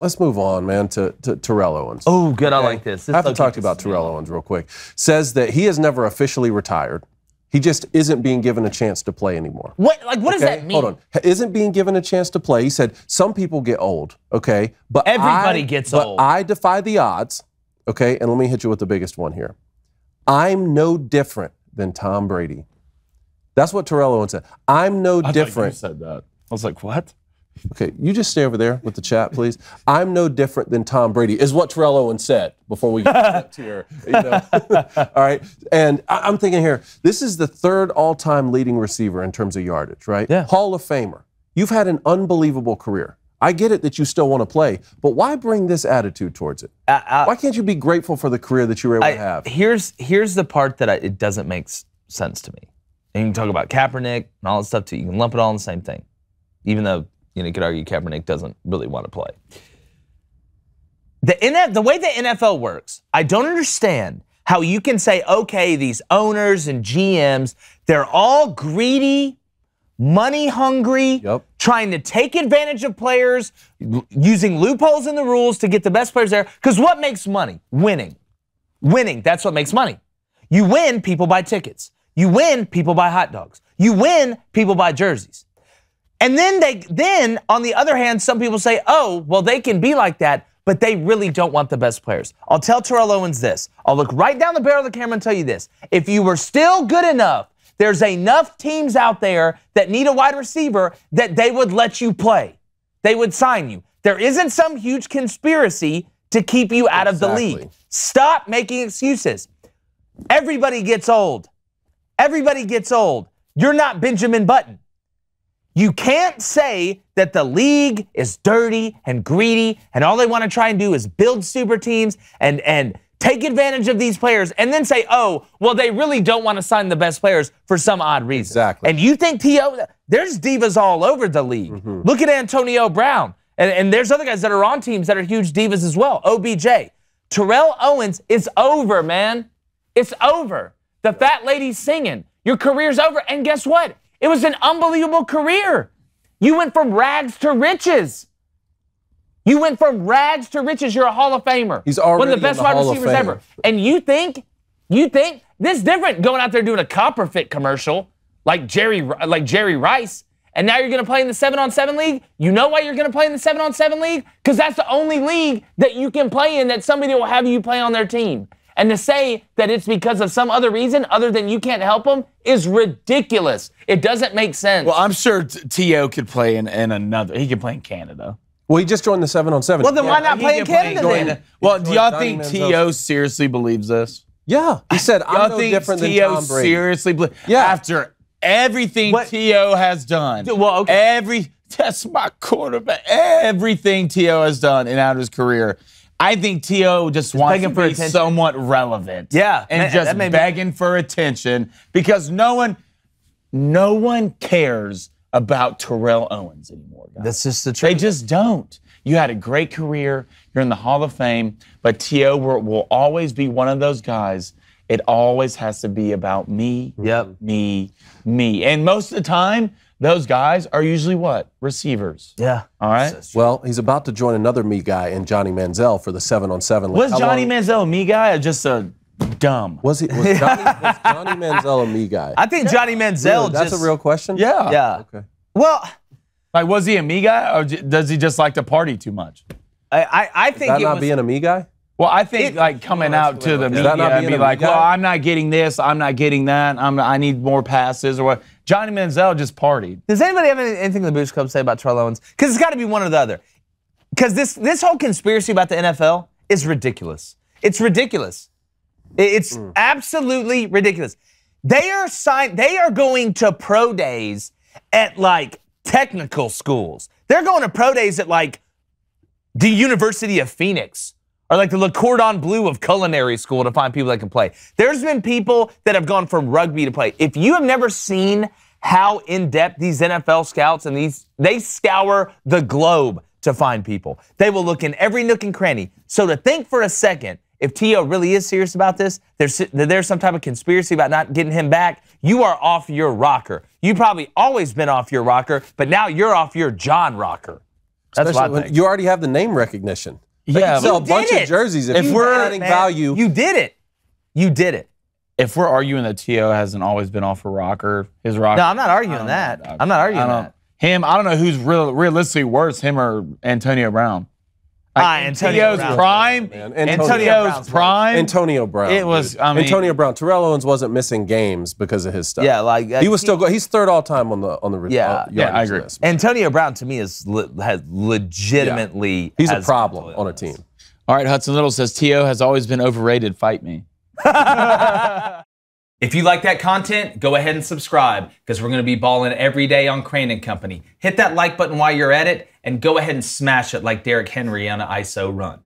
Let's move on, man, to, to Terrell Owens. Oh, good. I like this. this I have to talk to you about Terrell Owens real quick. Says that he has never officially retired. He just isn't being given a chance to play anymore. What? Like, what does that mean? Hold on. Isn't being given a chance to play. He said some people get old. Okay, but Everybody I- gets but old. I defy the odds. Okay, and let me hit you with the biggest one here. I'm no different than Tom Brady. That's what Terrell Owens said. I'm no I thought different. You said that. I was like, what? Okay, you just stay over there with the chat, please. I'm no different than Tom Brady, is what Terrell Owens said before we get to here. You know? all right, and I- I'm thinking here, this is the third all-time leading receiver in terms of yardage, right? Yeah. Hall of Famer. You've had an unbelievable career. I get it that you still want to play, but why bring this attitude towards it? I- I- Why can't you be grateful for the career that you were able I- to have? Here's here's the part that I, it doesn't make s- sense to me. And you can talk about Kaepernick and all that stuff too. You can lump it all in the same thing, even though you know you could argue Kaepernick doesn't really want to play. The NF, the way the NFL works, I don't understand how you can say, okay, these owners and GMs, they're all greedy, money hungry, Yep. trying to take advantage of players, using loopholes in the rules to get the best players there. Because what makes money? Winning. Winning, that's what makes money. You win, people buy tickets. You win, people buy hot dogs. You win, people buy jerseys. And then they then on the other hand, some people say, "Oh, well they can be like that, but they really don't want the best players." I'll tell Terrell Owens this. I'll look right down the barrel of the camera and tell you this. If you were still good enough, there's enough teams out there that need a wide receiver that they would let you play. They would sign you. There isn't some huge conspiracy to keep you out of the league. Stop making excuses. Everybody gets old. Everybody gets old. You're not Benjamin Button. You can't say that the league is dirty and greedy and all they want to try and do is build super teams and and take advantage of these players and then say, "Oh, well they really don't want to sign the best players for some odd reason." Exactly. And you think TO there's divas all over the league. Mm-hmm. Look at Antonio Brown. And, and there's other guys that are on teams that are huge divas as well. OBJ. Terrell Owens, it's over, man. It's over. The fat lady's singing. Your career's over. And guess what? It was an unbelievable career. You went from rags to riches. You went from rags to riches. You're a Hall of Famer. He's already one of the best the wide Hall receivers ever. And you think, you think this different going out there doing a copper fit commercial like Jerry, like Jerry Rice, and now you're going to play in the seven on seven league. You know why you're going to play in the seven on seven league? Because that's the only league that you can play in that somebody will have you play on their team. And to say that it's because of some other reason other than you can't help them is ridiculous. It doesn't make sense. Well, I'm sure t- T.O. could play in, in another. He could play in Canada. Well, he just joined the seven on seven. Well, then why not play in could play Canada then? Canada. Well, do y'all think Manziel. T.O. seriously believes this? Yeah, he said I'm Y'all no think different than T.O. Tom Brady. seriously believes? Yeah. After everything What- T.O. has done. Well, okay. Every that's my quarterback. Everything T.O. has done in out his career. I think T.O. just wants begging to for be attention. somewhat relevant. Yeah, And that- just that made me- begging for attention because no one no one cares about Terrell Owens anymore, guys. that's just the truth. They just don't. You had a great career. You're in the Hall of Fame, but T.O. will, will always be one of those guys. It always has to be about me, Yep. me, me. And most of the time, those guys are usually what? Receivers. Yeah. All right. Well, he's about to join another me guy in Johnny Manziel for the seven on seven. Was How Johnny long- Manziel a me guy or just a dumb? Was he? Was Johnny, was Johnny Manziel a me guy? I think Johnny Manziel Really? That's just, a real question. Yeah. Yeah. Okay. Well, Like, was he a me guy or does he just like to party too much? I, I, I think That it not was, being a me guy? Well, I think It- like coming out to the media and be like, guy? "Well, I'm not getting this. I'm not getting that. I'm I need more passes or what." Johnny Manziel just partied. Does anybody have anything the Boost Club say about Terrell Owens? Because it's got to be one or the other. Because this this whole conspiracy about the NFL is ridiculous. It's ridiculous. I- It's mm. absolutely ridiculous. They are sign. They are going to pro days at like technical schools. They're going to pro days at like the University of Phoenix or like the Le Cordon Bleu of culinary school to find people that can play. There's been people that have gone from rugby to play. If you have never seen how in depth these NFL scouts and these they scour the globe to find people. They will look in every nook and cranny. So to think for a second, if T.O. really is serious about this, there's there's some type of conspiracy about not getting him back, you are off your rocker. You probably always been off your rocker, but now you're off your John rocker. That's Especially what you already have the name recognition. They Yeah, can sell a bunch did of jerseys if, If you're we're- adding Man, value. You did it. You did it. if we're arguing that T.O. hasn't always been off for rocker, his rocker. No, I'm not arguing that. dog. I'm not arguing that. Him, I don't know who's real, realistically worse, him or Antonio Brown. Ah, in Antonio T.O.'s Brown's prime, Man, Antonio's Antonio Brown's prime. Antonio Brown. It was- I mean- Antonio Brown. Terrell Owens wasn't missing games because of his stuff. Yeah, like uh, he was still go. He's third all time on the on the Yeah. uh, Yeah, I agree. list. Antonio Brown to me is le- has legitimately. He's a problem on a team. All right, Hudson Little says T.O. has always been overrated. Fight me. If you like that content, go ahead and subscribe because we're going to be balling every day on Crain and Company. Hit that like button while you're at it and go ahead and smash it like Derrick Henry on an ISO run.